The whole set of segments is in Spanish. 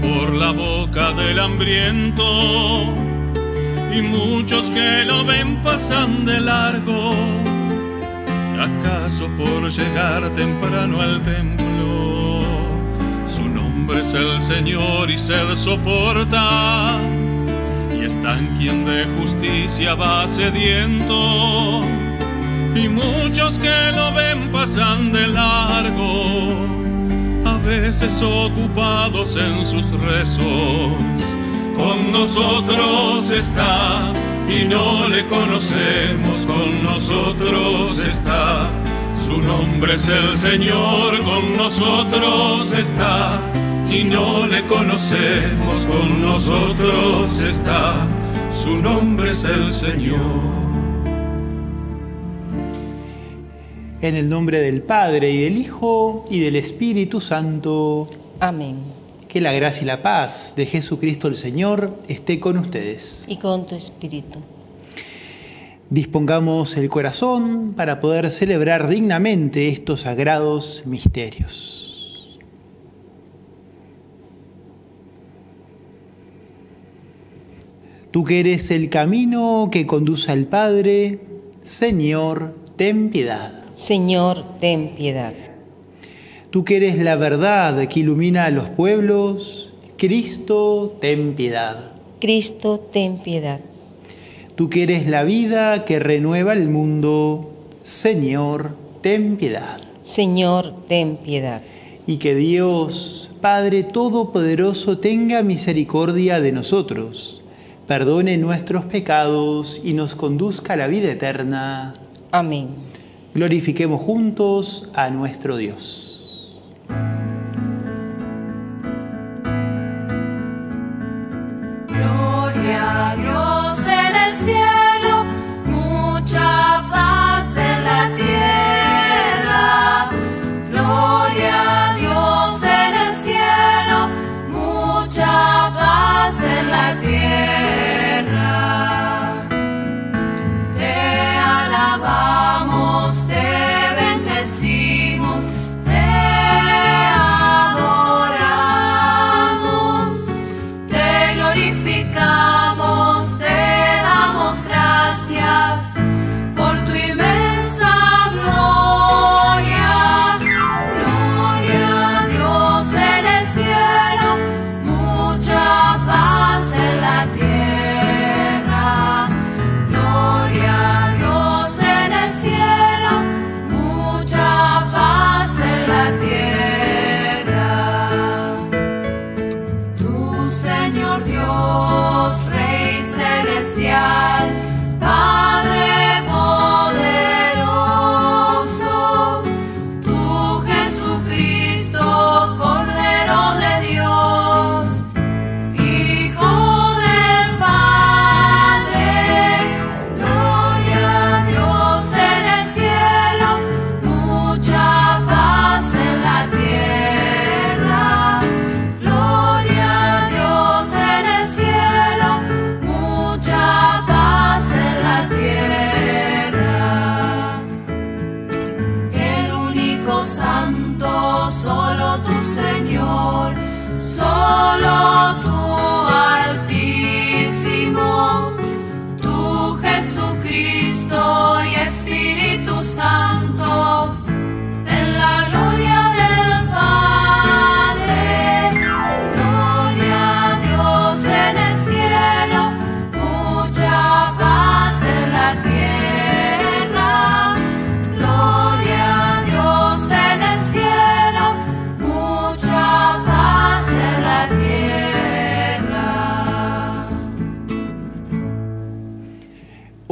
por la boca del hambriento. Y muchos que lo ven pasan de largo. Acaso por llegar temprano al templo su nombre es el Señor y sed soporta y está en quien de justicia va sediento. Y muchos que lo ven pasan de largo, veces ocupados en sus rezos. Con nosotros está y no le conocemos, con nosotros está. Su nombre es el Señor, con nosotros está y no le conocemos, con nosotros está. Su nombre es el Señor. En el nombre del Padre y del Hijo y del Espíritu Santo. Amén. Que la gracia y la paz de Jesucristo el Señor esté con ustedes. Y con tu espíritu. Dispongamos el corazón para poder celebrar dignamente estos sagrados misterios. Tú que eres el camino que conduce al Padre, Señor, ten piedad. Señor, ten piedad. Tú que eres la verdad que ilumina a los pueblos, Cristo, ten piedad. Cristo, ten piedad. Tú que eres la vida que renueva el mundo, Señor, ten piedad. Señor, ten piedad. Y que Dios, Padre Todopoderoso, tenga misericordia de nosotros, perdone nuestros pecados y nos conduzca a la vida eterna. Amén. Glorifiquemos juntos a nuestro Dios.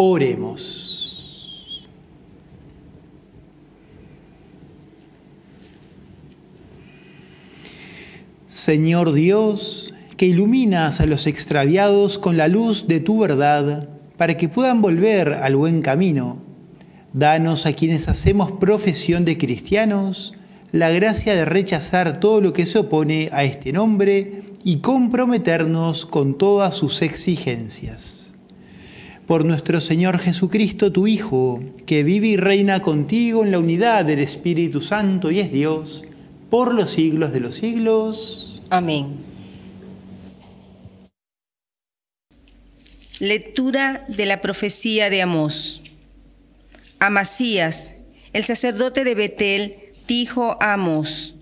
Oremos. Señor Dios, que iluminas a los extraviados con la luz de tu verdad, para que puedan volver al buen camino, danos a quienes hacemos profesión de cristianos la gracia de rechazar todo lo que se opone a este nombre y comprometernos con todas sus exigencias Por nuestro Señor Jesucristo, tu Hijo, que vive y reina contigo en la unidad del Espíritu Santo y es Dios, por los siglos de los siglos. Amén. Lectura de la profecía de Amós. Amasías, el sacerdote de Betel, dijo a Amós,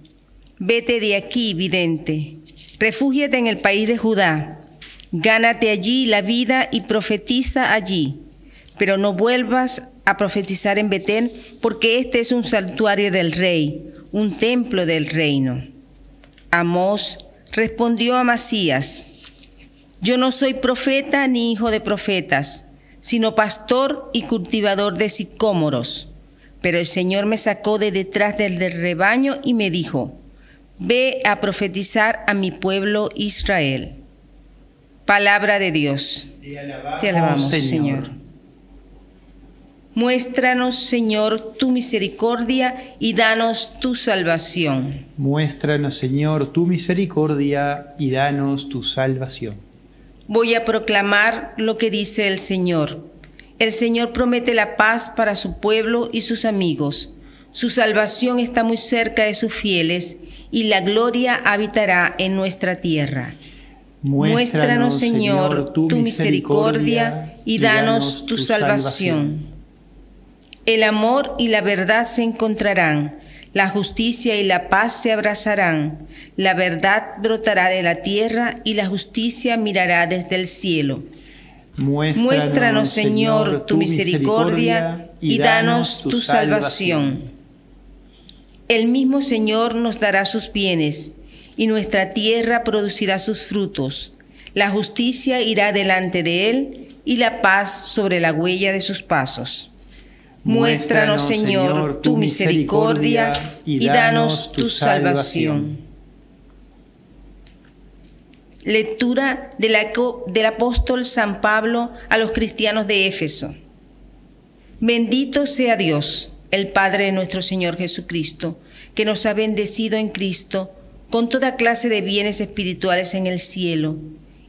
Vete de aquí, vidente, refúgiate en el país de Judá, gánate allí la vida y profetiza allí, pero no vuelvas a profetizar en Betel, porque este es un santuario del rey, un templo del reino. Amós respondió a Amasías, yo no soy profeta ni hijo de profetas, sino pastor y cultivador de sicómoros. Pero el Señor me sacó de detrás del, rebaño y me dijo, ve a profetizar a mi pueblo Israel. Palabra de Dios. Te alabamos, Señor. Señor. Muéstranos, Señor, tu misericordia y danos tu salvación. Muéstranos, Señor, tu misericordia y danos tu salvación. Voy a proclamar lo que dice el Señor. El Señor promete la paz para su pueblo y sus amigos. Su salvación está muy cerca de sus fieles y la gloria habitará en nuestra tierra. Muéstranos, Señor, tu, misericordia y danos tu salvación. El amor y la verdad se encontrarán la justicia y la paz se abrazarán, la verdad brotará de la tierra y la justicia mirará desde el cielo. Muéstranos, Señor, tu misericordia y danos tu salvación. El mismo Señor nos dará sus bienes y nuestra tierra producirá sus frutos. La justicia irá delante de él y la paz sobre la huella de sus pasos. Muéstranos, Señor, tu misericordia y danos tu salvación. Lectura del apóstol San Pablo a los cristianos de Éfeso. Bendito sea Dios, el Padre de nuestro Señor Jesucristo, que nos ha bendecido en Cristo con toda clase de bienes espirituales en el cielo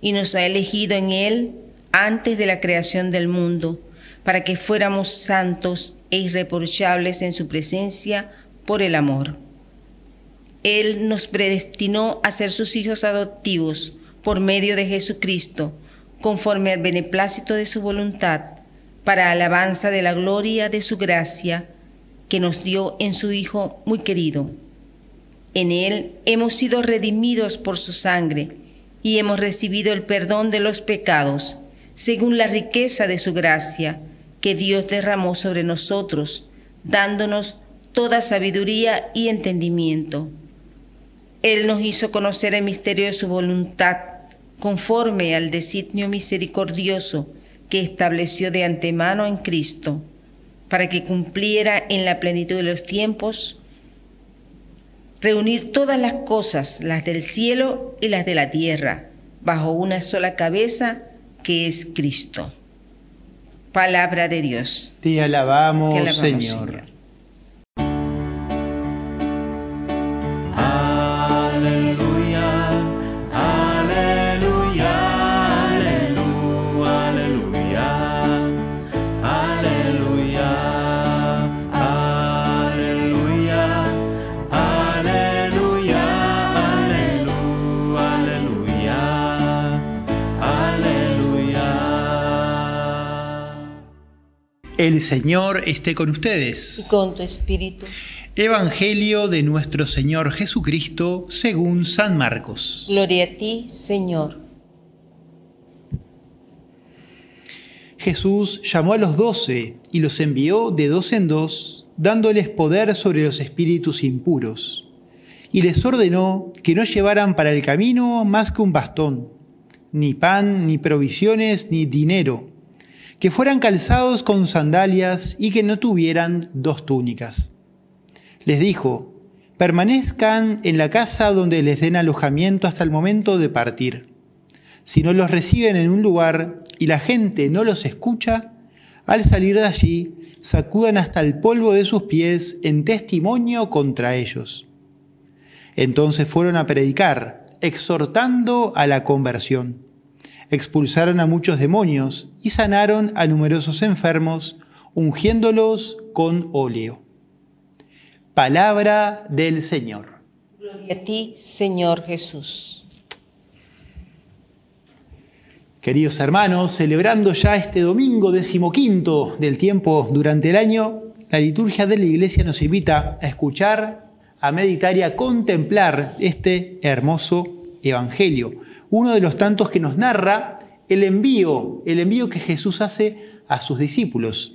y nos ha elegido en Él antes de la creación del mundo para que fuéramos santos e irreprochables en su presencia por el amor. Él nos predestinó a ser sus hijos adoptivos por medio de Jesucristo, conforme al beneplácito de su voluntad, para alabanza de la gloria de su gracia que nos dio en su Hijo muy querido. En Él hemos sido redimidos por su sangre y hemos recibido el perdón de los pecados, según la riqueza de su gracia que Dios derramó sobre nosotros, dándonos toda sabiduría y entendimiento. Él nos hizo conocer el misterio de su voluntad, conforme al designio misericordioso que estableció de antemano en Cristo, para que cumpliera en la plenitud de los tiempos, reunir todas las cosas, las del cielo y las de la tierra, bajo una sola cabeza, que es Cristo Palabra de Dios. Te alabamos, Señor. El Señor esté con ustedes. Y con tu espíritu. Evangelio de nuestro Señor Jesucristo según San Marcos. Gloria a ti, Señor. Jesús llamó a los doce y los envió de dos en dos, dándoles poder sobre los espíritus impuros. Y les ordenó que no llevaran para el camino más que un bastón, ni pan, ni provisiones, ni dinero que fueran calzados con sandalias y que no tuvieran dos túnicas. Les dijo, permanezcan en la casa donde les den alojamiento hasta el momento de partir. Si no los reciben en un lugar y la gente no los escucha, al salir de allí, sacudan hasta el polvo de sus pies en testimonio contra ellos. Entonces fueron a predicar, exhortando a la conversión expulsaron a muchos demonios y sanaron a numerosos enfermos, ungiéndolos con óleo. Palabra del Señor. Gloria a ti, Señor Jesús. Queridos hermanos, celebrando ya este domingo decimoquinto del tiempo durante el año, la liturgia de la iglesia nos invita a escuchar, a meditar y a contemplar este hermoso evangelio, uno de los tantos que nos narra el envío, el envío que Jesús hace a sus discípulos.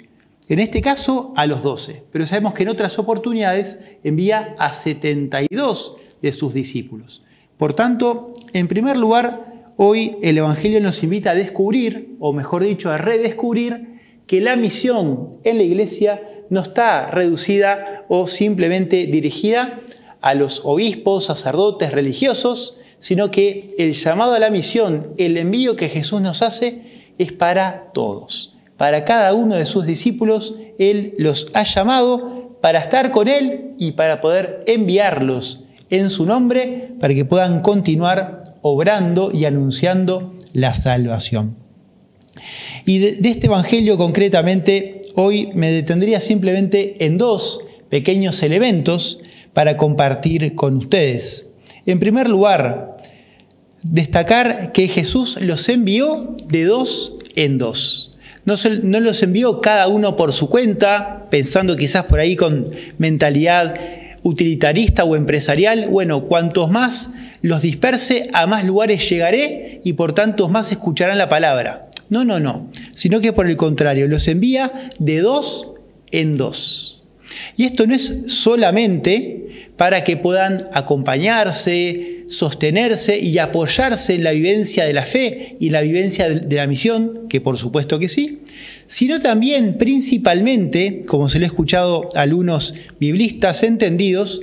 En este caso a los doce, pero sabemos que en otras oportunidades envía a 72 de sus discípulos. Por tanto, en primer lugar, hoy el Evangelio nos invita a descubrir, o mejor dicho, a redescubrir, que la misión en la iglesia no está reducida o simplemente dirigida a los obispos, sacerdotes, religiosos, sino que el llamado a la misión, el envío que Jesús nos hace, es para todos. Para cada uno de sus discípulos, Él los ha llamado para estar con Él y para poder enviarlos en su nombre, para que puedan continuar obrando y anunciando la salvación. Y de, de este Evangelio concretamente, hoy me detendría simplemente en dos pequeños elementos para compartir con ustedes. En primer lugar, destacar que Jesús los envió de dos en dos. No, se, los envió cada uno por su cuenta, pensando quizás por ahí con mentalidad utilitarista o empresarial. Bueno, cuantos más los disperse, a más lugares llegaré y por tanto más escucharán la palabra. No, no, no, sino que por el contrario, los envía de dos en dos. Y esto no es solamente para que puedan acompañarse, sostenerse y apoyarse en la vivencia de la fe y la vivencia de la misión, que por supuesto que sí, sino también principalmente, como se lo he escuchado a algunos biblistas entendidos,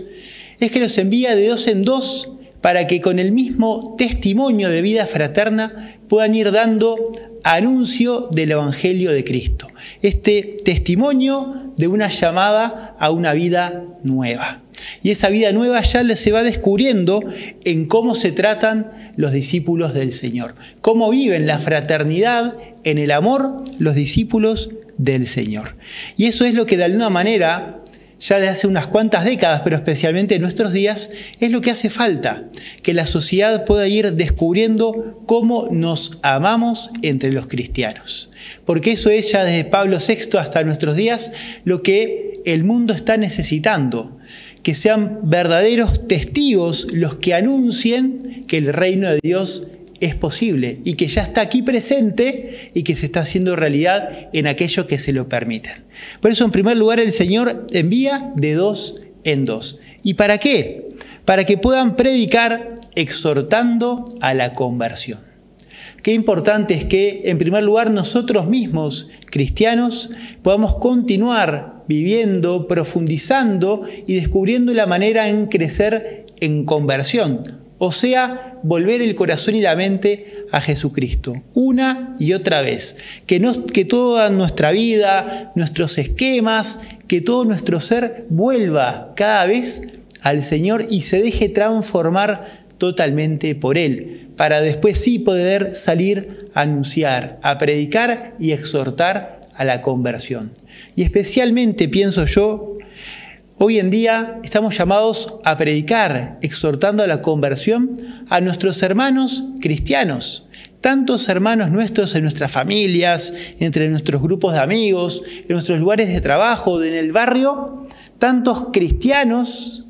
es que los envía de dos en dos para que con el mismo testimonio de vida fraterna puedan ir dando anuncio del Evangelio de Cristo. Este testimonio de una llamada a una vida nueva. Y esa vida nueva ya se va descubriendo en cómo se tratan los discípulos del Señor, cómo viven la fraternidad en el amor los discípulos del Señor. Y eso es lo que de alguna manera ya de hace unas cuantas décadas, pero especialmente en nuestros días, es lo que hace falta, que la sociedad pueda ir descubriendo cómo nos amamos entre los cristianos. Porque eso es ya desde Pablo VI hasta nuestros días lo que el mundo está necesitando, que sean verdaderos testigos los que anuncien que el reino de Dios es posible y que ya está aquí presente y que se está haciendo realidad en aquello que se lo permiten. Por eso, en primer lugar, el Señor envía de dos en dos. ¿Y para qué? Para que puedan predicar exhortando a la conversión. Qué importante es que, en primer lugar, nosotros mismos, cristianos, podamos continuar viviendo, profundizando y descubriendo la manera en crecer en conversión, o sea, volver el corazón y la mente a Jesucristo, una y otra vez. Que, que toda nuestra vida, nuestros esquemas, que todo nuestro ser vuelva cada vez al Señor y se deje transformar totalmente por Él, para después sí poder salir a anunciar, a predicar y exhortar a la conversión. Y especialmente pienso yo Hoy en día estamos llamados a predicar, exhortando a la conversión a nuestros hermanos cristianos, tantos hermanos nuestros en nuestras familias, entre nuestros grupos de amigos, en nuestros lugares de trabajo, en el barrio, tantos cristianos,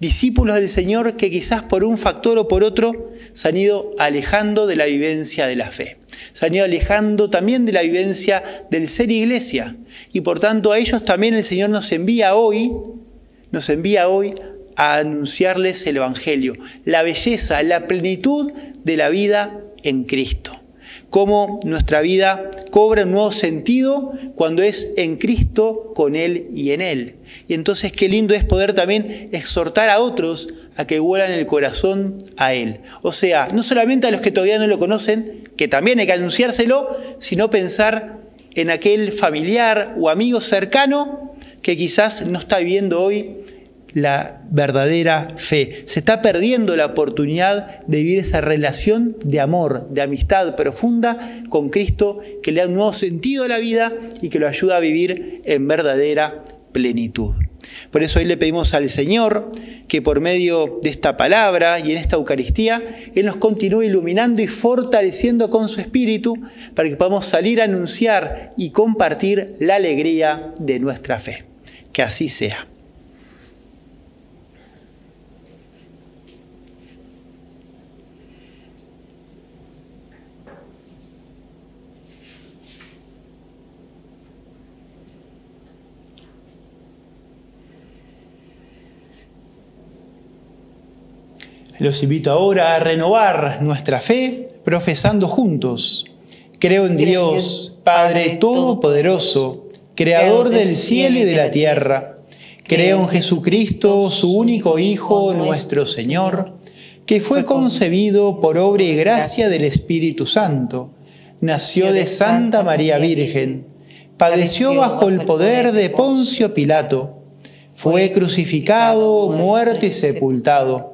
discípulos del Señor que quizás por un factor o por otro se han ido alejando de la vivencia de la fe se han ido alejando también de la vivencia del ser iglesia. Y por tanto a ellos también el Señor nos envía hoy, nos envía hoy a anunciarles el Evangelio, la belleza, la plenitud de la vida en Cristo. Cómo nuestra vida cobra un nuevo sentido cuando es en Cristo, con Él y en Él. Y entonces qué lindo es poder también exhortar a otros a que vuelan el corazón a Él. O sea, no solamente a los que todavía no lo conocen, que también hay que anunciárselo, sino pensar en aquel familiar o amigo cercano que quizás no está viviendo hoy la verdadera fe. Se está perdiendo la oportunidad de vivir esa relación de amor, de amistad profunda con Cristo que le da un nuevo sentido a la vida y que lo ayuda a vivir en verdadera plenitud. Por eso hoy le pedimos al Señor que por medio de esta palabra y en esta Eucaristía, Él nos continúe iluminando y fortaleciendo con su Espíritu para que podamos salir a anunciar y compartir la alegría de nuestra fe. Que así sea. Los invito ahora a renovar nuestra fe profesando juntos. Creo en Dios, Padre Todopoderoso, Creador del cielo y de la tierra. Creo en Jesucristo, su único Hijo, nuestro Señor, que fue concebido por obra y gracia del Espíritu Santo. Nació de Santa María Virgen. Padeció bajo el poder de Poncio Pilato. Fue crucificado, muerto y sepultado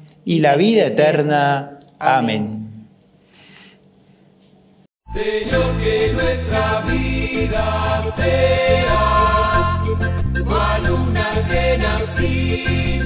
y la vida eterna. Amén. Señor, que nuestra vida sea cual una ajena simple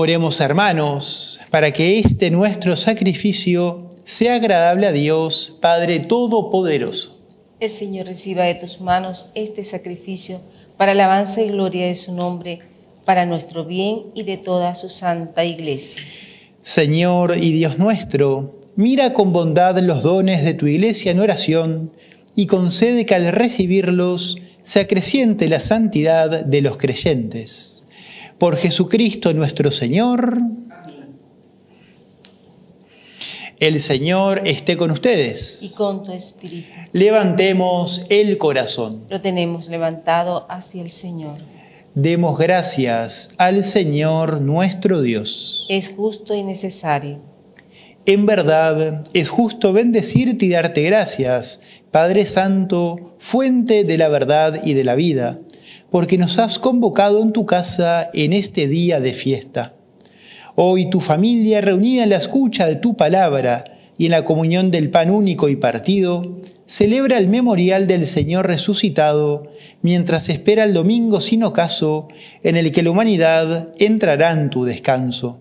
Oremos hermanos, para que este nuestro sacrificio sea agradable a Dios, Padre Todopoderoso. El Señor reciba de tus manos este sacrificio para alabanza y gloria de su nombre, para nuestro bien y de toda su santa iglesia. Señor y Dios nuestro, mira con bondad los dones de tu iglesia en oración y concede que al recibirlos se acreciente la santidad de los creyentes. Por Jesucristo nuestro Señor. El Señor esté con Y ustedes. con tu espíritu Levantemos el corazón. lo tenemos levantado hacia el Señor. Demos gracias al Señor nuestro Dios. Es justo y necesario. En verdad, es justo bendecirte y darte gracias, Padre Santo, fuente de la verdad y de la vida, porque nos has convocado en tu casa en este día de fiesta. Hoy tu familia, reunida en la escucha de tu palabra y en la comunión del pan único y partido, celebra el memorial del Señor resucitado, mientras espera el domingo sin ocaso, en el que la humanidad entrará en tu descanso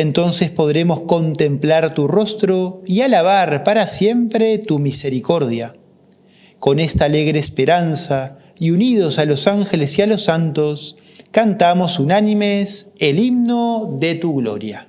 entonces podremos contemplar tu rostro y alabar para siempre tu misericordia. Con esta alegre esperanza y unidos a los ángeles y a los santos, cantamos unánimes el himno de tu gloria.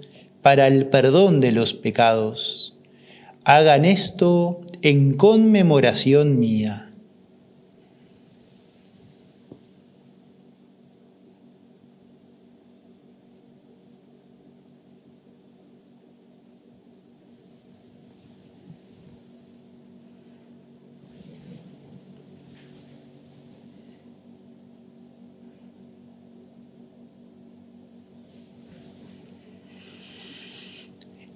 para el perdón de los pecados. Hagan esto en conmemoración mía.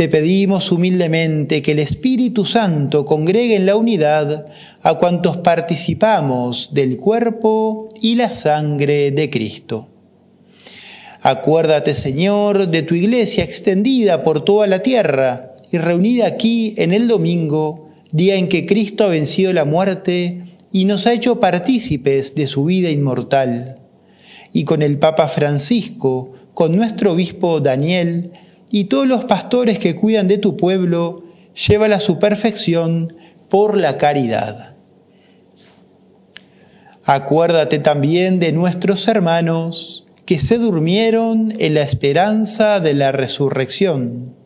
Te pedimos humildemente que el Espíritu Santo congregue en la unidad a cuantos participamos del cuerpo y la sangre de Cristo. Acuérdate, Señor, de tu iglesia extendida por toda la tierra y reunida aquí en el domingo, día en que Cristo ha vencido la muerte y nos ha hecho partícipes de su vida inmortal. Y con el Papa Francisco, con nuestro obispo Daniel, y todos los pastores que cuidan de tu pueblo, llévala a su perfección por la caridad. Acuérdate también de nuestros hermanos que se durmieron en la esperanza de la resurrección,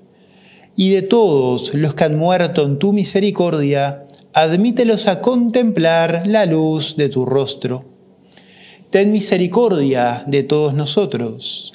y de todos los que han muerto en tu misericordia, admítelos a contemplar la luz de tu rostro. Ten misericordia de todos nosotros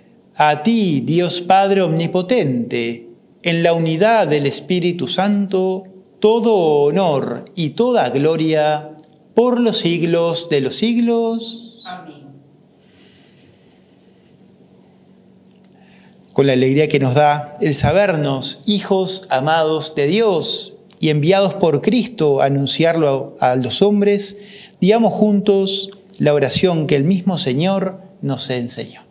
a ti, Dios Padre Omnipotente, en la unidad del Espíritu Santo, todo honor y toda gloria por los siglos de los siglos. Amén. Con la alegría que nos da el sabernos hijos amados de Dios y enviados por Cristo a anunciarlo a los hombres, digamos juntos la oración que el mismo Señor nos enseñó.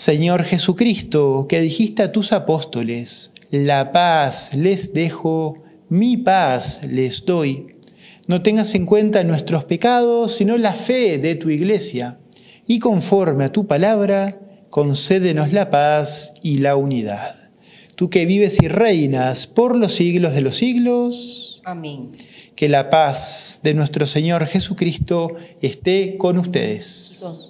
Señor Jesucristo, que dijiste a tus apóstoles, la paz les dejo, mi paz les doy. No tengas en cuenta nuestros pecados, sino la fe de tu iglesia. Y conforme a tu palabra, concédenos la paz y la unidad. Tú que vives y reinas por los siglos de los siglos, Amén. que la paz de nuestro Señor Jesucristo esté con Con ustedes. espíritu.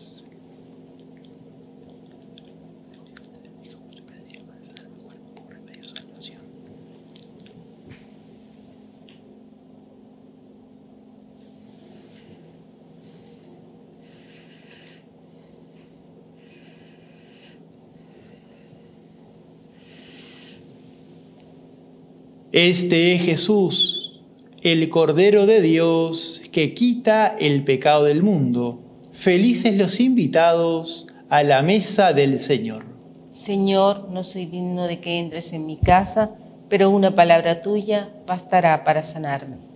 Este es Jesús, el Cordero de Dios que quita el pecado del mundo. Felices los invitados a la mesa del Señor. Señor, no soy digno de que entres en mi casa, pero una palabra tuya bastará para sanarme.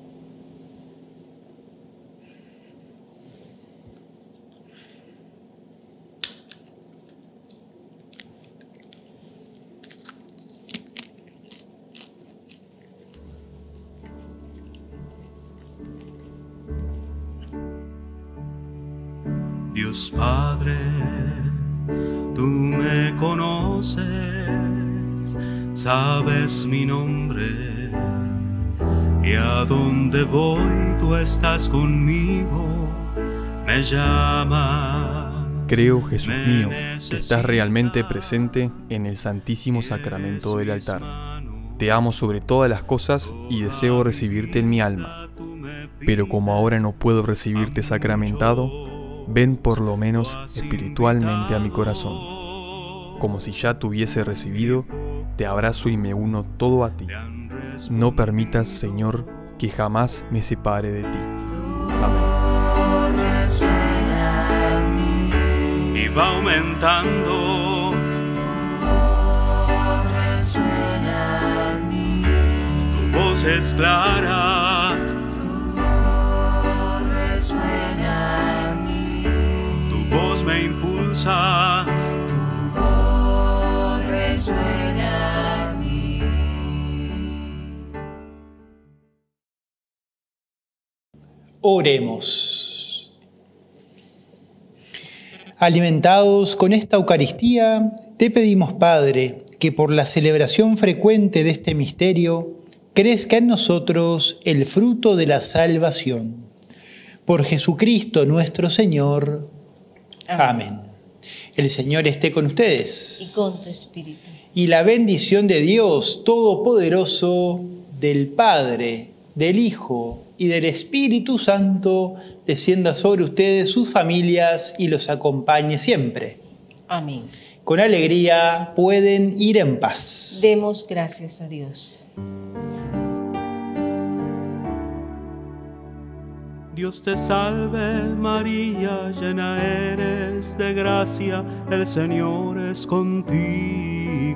Dios Padre, tú me conoces, sabes mi nombre y a donde voy tú estás conmigo, me llama. Creo, Jesús mío, que estás realmente presente en el Santísimo Sacramento del altar. Te amo sobre todas las cosas y deseo recibirte en mi alma. Pero como ahora no puedo recibirte sacramentado, ven por lo menos espiritualmente a mi corazón. Como si ya te hubiese recibido, te abrazo y me uno todo a ti. No permitas, Señor, que jamás me separe de ti. Amén. y va aumentando. Tu voz es clara. Oremos. Alimentados con esta Eucaristía, te pedimos, Padre, que por la celebración frecuente de este misterio, crezca en nosotros el fruto de la salvación. Por Jesucristo nuestro Señor. Amén. El Señor esté con ustedes. Y con tu espíritu. Y la bendición de Dios Todopoderoso, del Padre, del Hijo y del Espíritu Santo, descienda sobre ustedes, sus familias y los acompañe siempre. Amén. Con alegría pueden ir en paz. Demos gracias a Dios. Dios te salve María, llena eres de gracia, el Señor es contigo.